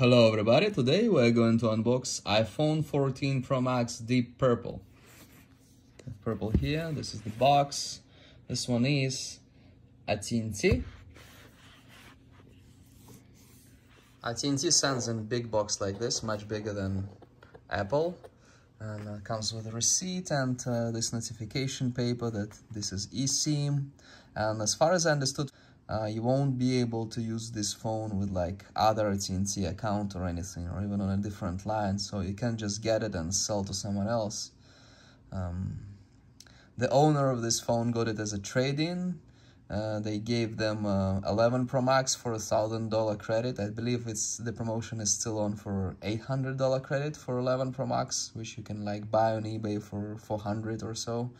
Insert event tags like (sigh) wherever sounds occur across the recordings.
Hello everybody, today we're going to unbox iPhone 14 Pro Max Deep Purple. Purple here, this is the box. This one is AT&T. AT&T sends in big box like this, much bigger than Apple. And uh, comes with a receipt and uh, this notification paper that this is eSIM. And as far as I understood, uh, you won't be able to use this phone with like other AT&T account or anything or even on a different line so you can just get it and sell to someone else. Um, the owner of this phone got it as a trade-in. Uh, they gave them uh, 11 Pro Max for a thousand dollar credit. I believe it's the promotion is still on for 800 dollar credit for 11 Pro Max which you can like buy on eBay for 400 or so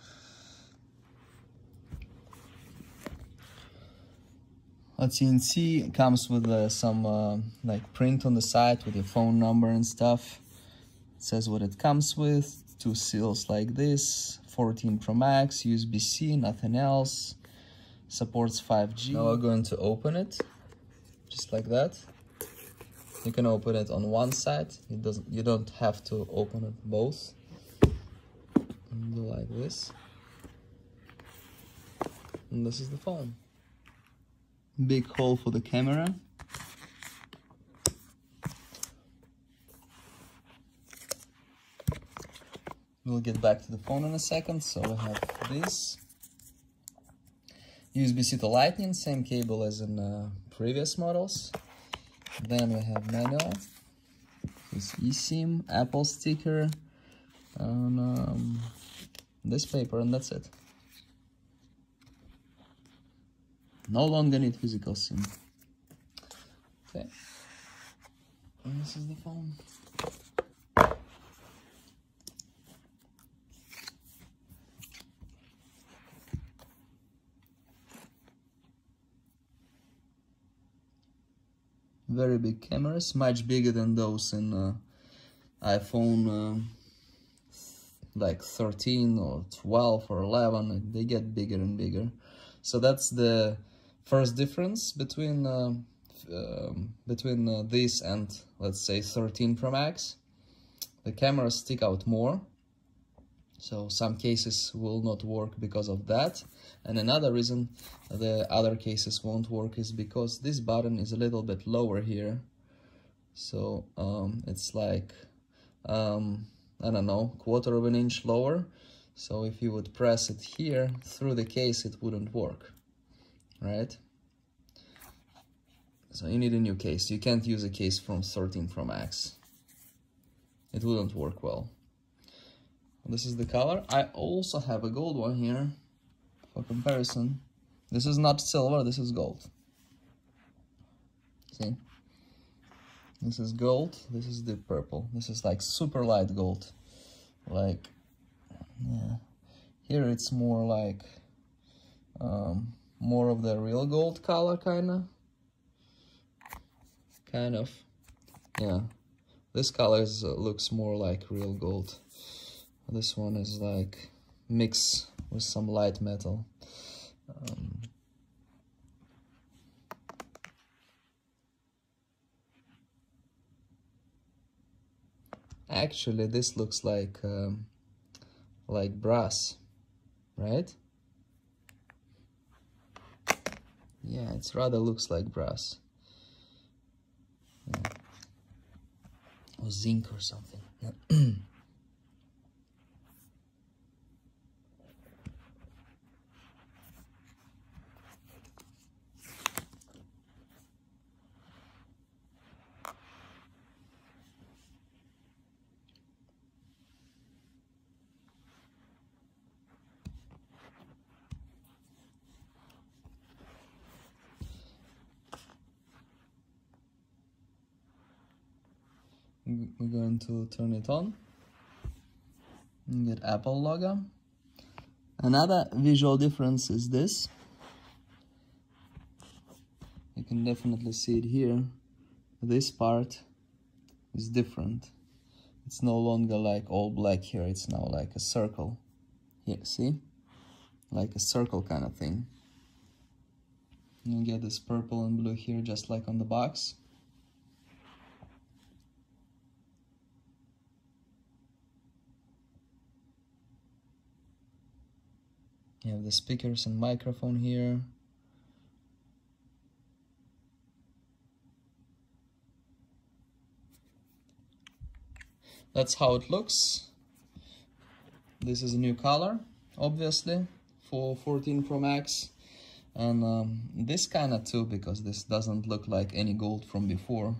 AT&T comes with uh, some uh, like print on the side with your phone number and stuff. It says what it comes with, two seals like this, 14 Pro Max, USB-C, nothing else. Supports 5G. Now we're going to open it, just like that. You can open it on one side. It doesn't. You don't have to open it both. Like this. And this is the phone big hole for the camera. We'll get back to the phone in a second. So we have this USB-C to Lightning, same cable as in uh, previous models. Then we have manual, this eSIM, Apple sticker, and um, this paper, and that's it. No longer need physical SIM. Okay. And this is the phone. Very big cameras, much bigger than those in uh, iPhone uh, like 13 or 12 or 11. They get bigger and bigger. So that's the First difference between uh, um, between uh, this and let's say 13 Pro Max, the cameras stick out more. So some cases will not work because of that. And another reason the other cases won't work is because this button is a little bit lower here. So um, it's like, um, I don't know, quarter of an inch lower. So if you would press it here through the case, it wouldn't work right? So you need a new case. You can't use a case from 13 from X. It wouldn't work well. This is the color. I also have a gold one here for comparison. This is not silver, this is gold. See? This is gold, this is the purple. This is like super light gold. Like, yeah. Here it's more like um, more of the real gold color kind of kind of. Yeah. This color is, uh, looks more like real gold. This one is like mix with some light metal. Um, actually this looks like um, like brass right Yeah, it rather looks like brass. Yeah. Or zinc or something. (clears throat) we're going to turn it on and get Apple logo. Another visual difference is this. You can definitely see it here. This part is different. It's no longer like all black here, it's now like a circle. Here, see? Like a circle kind of thing. You get this purple and blue here just like on the box. You have the speakers and microphone here. That's how it looks. This is a new color, obviously, for 14 Pro Max. And um, this kind of too, because this doesn't look like any gold from before,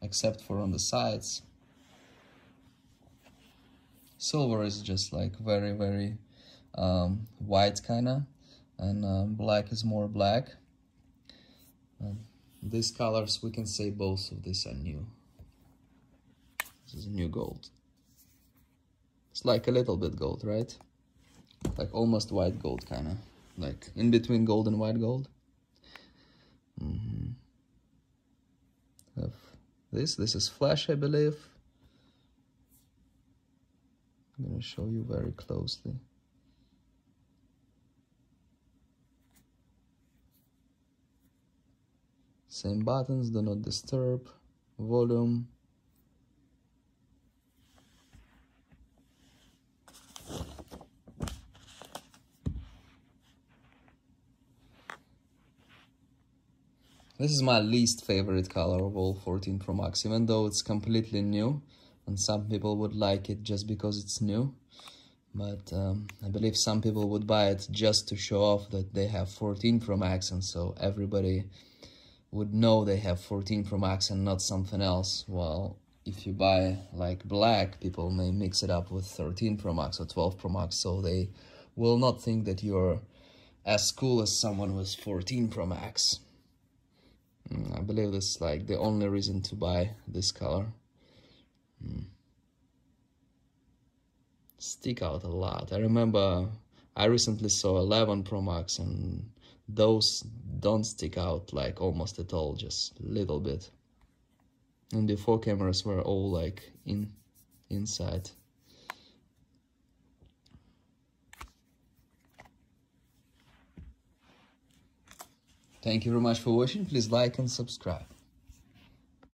except for on the sides. Silver is just like very, very um, white kind of, and um, black is more black. And these colors, we can say both of these are new. This is new gold. It's like a little bit gold, right? Like almost white gold, kind of. Like in between gold and white gold. Mm -hmm. this, this is flash, I believe. I'm to show you very closely. Same buttons, do not disturb, volume, This is my least favorite color of all 14 Pro Max, even though it's completely new, and some people would like it just because it's new. But um, I believe some people would buy it just to show off that they have 14 Pro Max, and so everybody would know they have 14 Pro Max and not something else. Well, if you buy like black, people may mix it up with 13 Pro Max or 12 Pro Max, so they will not think that you're as cool as someone with 14 Pro Max. Mm, I believe that's like the only reason to buy this color. Mm. Stick out a lot. I remember I recently saw 11 Pro Max and those don't stick out like almost at all, just little bit. And before cameras were all like in inside. Thank you very much for watching. Please like and subscribe.